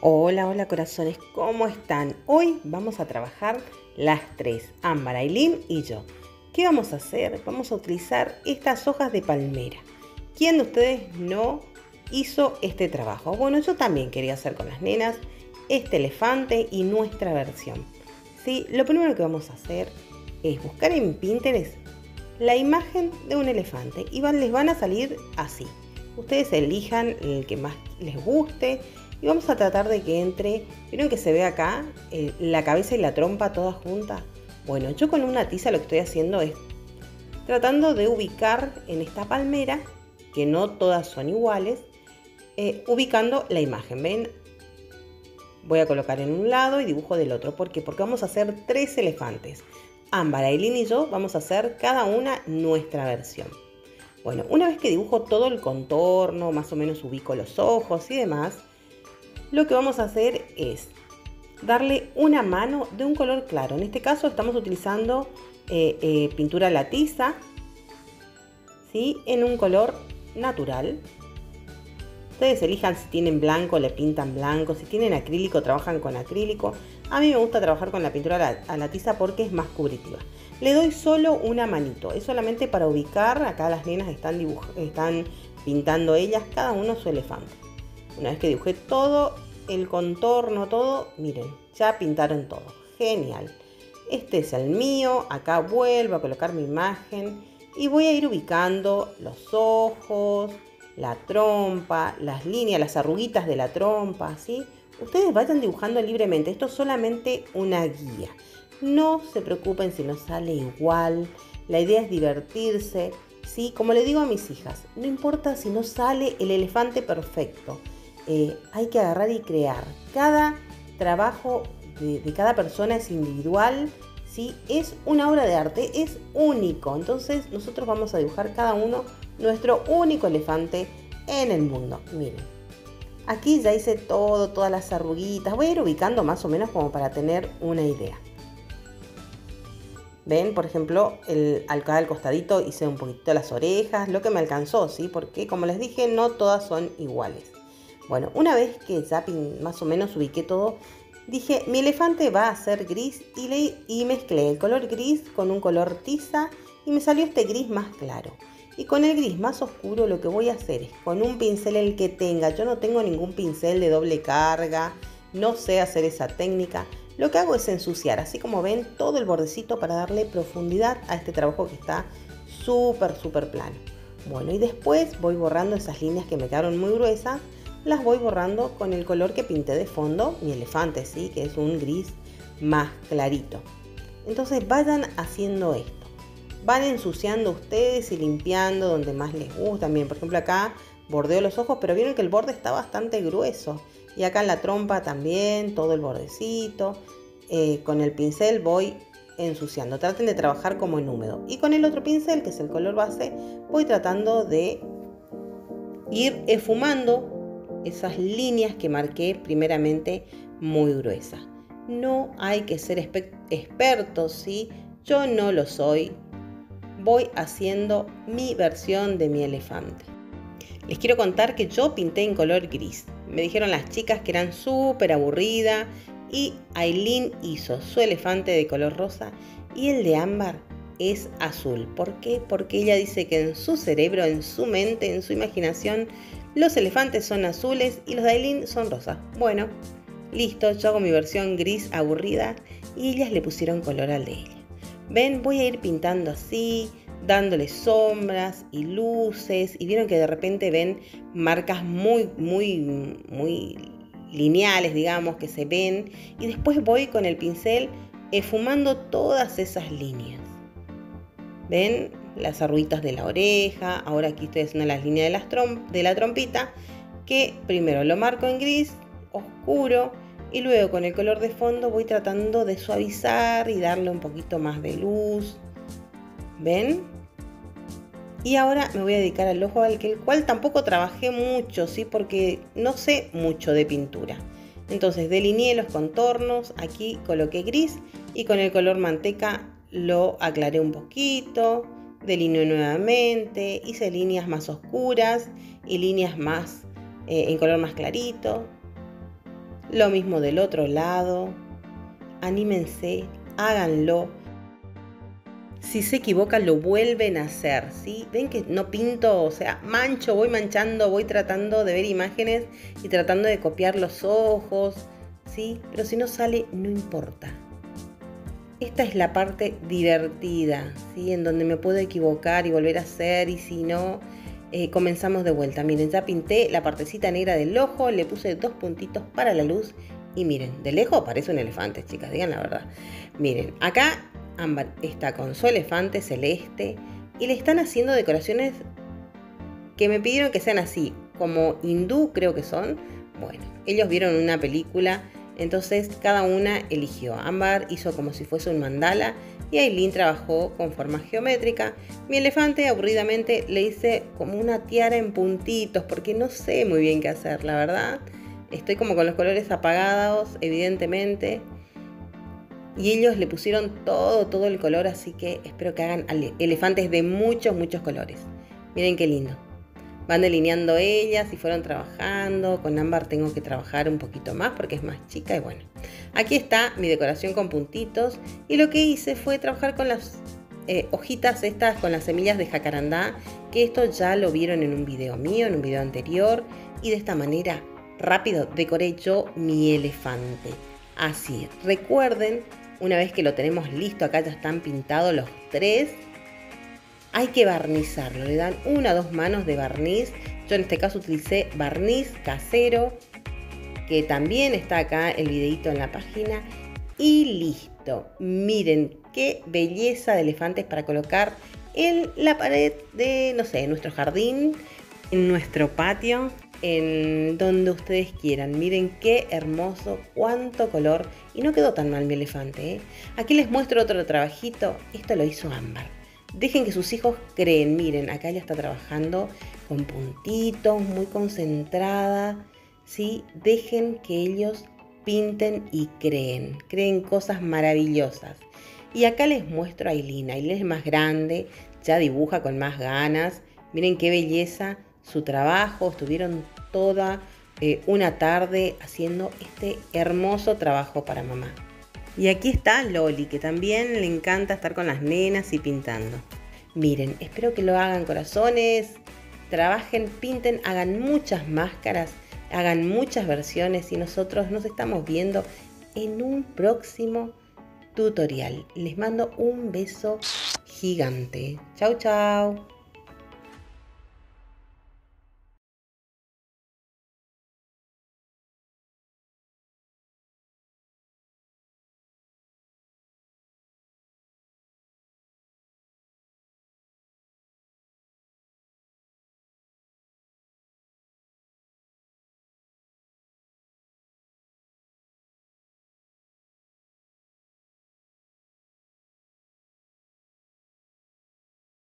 Hola, hola corazones, ¿cómo están? Hoy vamos a trabajar las tres, Ámbar, Aileen y yo. ¿Qué vamos a hacer? Vamos a utilizar estas hojas de palmera. ¿Quién de ustedes no hizo este trabajo? Bueno, yo también quería hacer con las nenas este elefante y nuestra versión. ¿Sí? Lo primero que vamos a hacer es buscar en Pinterest la imagen de un elefante y les van a salir así. Ustedes elijan el que más les guste y vamos a tratar de que entre, ¿vieron que se ve acá eh, la cabeza y la trompa todas juntas? Bueno, yo con una tiza lo que estoy haciendo es tratando de ubicar en esta palmera, que no todas son iguales, eh, ubicando la imagen. ¿Ven? Voy a colocar en un lado y dibujo del otro. ¿Por qué? Porque vamos a hacer tres elefantes. Ámbar, Aileen y yo vamos a hacer cada una nuestra versión. Bueno, una vez que dibujo todo el contorno, más o menos ubico los ojos y demás, lo que vamos a hacer es darle una mano de un color claro. En este caso estamos utilizando eh, eh, pintura latiza, ¿sí? en un color natural. Ustedes elijan si tienen blanco, le pintan blanco, si tienen acrílico, trabajan con acrílico. A mí me gusta trabajar con la pintura a la tiza porque es más cubritiva. Le doy solo una manito, es solamente para ubicar, acá las nenas están, están pintando ellas, cada uno su elefante. Una vez que dibujé todo el contorno, todo, miren, ya pintaron todo. Genial. Este es el mío, acá vuelvo a colocar mi imagen y voy a ir ubicando los ojos, la trompa, las líneas, las arruguitas de la trompa, ¿sí? Ustedes vayan dibujando libremente, esto es solamente una guía. No se preocupen si no sale igual, la idea es divertirse, ¿sí? Como le digo a mis hijas, no importa si no sale el elefante perfecto, eh, hay que agarrar y crear. Cada trabajo de, cada persona es individual, ¿sí? es una obra de arte, es único. Entonces nosotros vamos a dibujar cada uno nuestro único elefante en el mundo. Miren, aquí ya hice todo, todas las arruguitas. Voy a ir ubicando más o menos como para tener una idea. Ven, por ejemplo, el, acá al costadito hice un poquito las orejas, lo que me alcanzó, ¿sí? Porque como les dije, no todas son iguales. Bueno, una vez que ya más o menos ubiqué todo, dije, mi elefante va a ser gris y, le, y mezclé el color gris con un color tiza y me salió este gris más claro. Y con el gris más oscuro lo que voy a hacer es con un pincel el que tenga, yo no tengo ningún pincel de doble carga, no sé hacer esa técnica, lo que hago es ensuciar, así como ven, todo el bordecito para darle profundidad a este trabajo que está súper, súper plano. Bueno, y después voy borrando esas líneas que me quedaron muy gruesas las voy borrando con el color que pinté de fondo, mi elefante, ¿sí? que es un gris más clarito. Entonces vayan haciendo esto. Van ensuciando ustedes y limpiando donde más les gusta. Bien, por ejemplo acá bordeo los ojos, pero vieron que el borde está bastante grueso. Y acá en la trompa también, todo el bordecito. Eh, con el pincel voy ensuciando. Traten de trabajar como en húmedo. Y con el otro pincel, que es el color base, voy tratando de ir esfumando esas líneas que marqué primeramente muy gruesas. No hay que ser expertos, ¿sí? Yo no lo soy. Voy haciendo mi versión de mi elefante. Les quiero contar que yo pinté en color gris. Me dijeron las chicas que eran súper aburridas y Aileen hizo su elefante de color rosa y el de ámbar es azul. ¿Por qué? Porque ella dice que en su cerebro, en su mente, en su imaginación, los elefantes son azules y los de Aileen son rosas. Bueno, listo, yo hago mi versión gris aburrida y ellas le pusieron color al de ella. Ven, voy a ir pintando así, dándole sombras y luces y vieron que de repente ven marcas muy, muy, muy lineales, digamos, que se ven y después voy con el pincel esfumando todas esas líneas. ¿Ven? Las arruitas de la oreja. Ahora aquí estoy haciendo las líneas de, las de la trompita. Que primero lo marco en gris oscuro. Y luego con el color de fondo voy tratando de suavizar y darle un poquito más de luz. ¿Ven? Y ahora me voy a dedicar al ojo al que el cual tampoco trabajé mucho, ¿sí? Porque no sé mucho de pintura. Entonces delineé los contornos, aquí coloqué gris y con el color manteca lo aclaré un poquito, delineé nuevamente, hice líneas más oscuras y líneas más eh, en color más clarito. Lo mismo del otro lado. Anímense, háganlo. Si se equivocan, lo vuelven a hacer, ¿sí? Ven que no pinto, o sea, mancho, voy manchando, voy tratando de ver imágenes y tratando de copiar los ojos, ¿sí? Pero si no sale, no importa. Esta es la parte divertida, ¿sí? En donde me puedo equivocar y volver a hacer, y si no, eh, comenzamos de vuelta. Miren, ya pinté la partecita negra del ojo, le puse dos puntitos para la luz y miren, de lejos parece un elefante, chicas, digan la verdad. Miren, acá está con su elefante celeste y le están haciendo decoraciones que me pidieron que sean así, como hindú creo que son. Bueno, ellos vieron una película, entonces cada una eligió. Ámbar hizo como si fuese un mandala y Aileen trabajó con forma geométrica. Mi elefante aburridamente le hice como una tiara en puntitos porque no sé muy bien qué hacer, la verdad. Estoy como con los colores apagados, evidentemente. Y ellos le pusieron todo, todo el color, así que espero que hagan elefantes de muchos, muchos colores. Miren qué lindo. Van delineando ellas y fueron trabajando. Con ámbar tengo que trabajar un poquito más porque es más chica y bueno. Aquí está mi decoración con puntitos y lo que hice fue trabajar con las eh, hojitas estas, con las semillas de jacarandá, que esto ya lo vieron en un video mío, en un video anterior y de esta manera rápido decoré yo mi elefante. Así, recuerden, una vez que lo tenemos listo, acá ya están pintados los tres, hay que barnizarlo. Le dan una o dos manos de barniz. Yo en este caso utilicé barniz casero, que también está acá el videito en la página. Y listo. Miren qué belleza de elefantes para colocar en la pared de, no sé, nuestro jardín, en nuestro patio, en donde ustedes quieran. Miren qué hermoso, cuánto color. Y no quedó tan mal mi elefante. ¿eh? Aquí les muestro otro trabajito. Esto lo hizo Ámbar. Dejen que sus hijos creen. Miren, acá ella está trabajando con puntitos, muy concentrada. ¿sí? Dejen que ellos pinten y creen. Creen cosas maravillosas. Y acá les muestro a Aileen. Aileen es más grande, ya dibuja con más ganas. Miren qué belleza su trabajo. Estuvieron toda eh, una tarde haciendo este hermoso trabajo para mamá. Y aquí está Loli, que también le encanta estar con las nenas y pintando. Miren, espero que lo hagan corazones, trabajen, pinten, hagan muchas máscaras, hagan muchas versiones y nosotros nos estamos viendo en un próximo tutorial. Les mando un beso gigante. Chau, chau.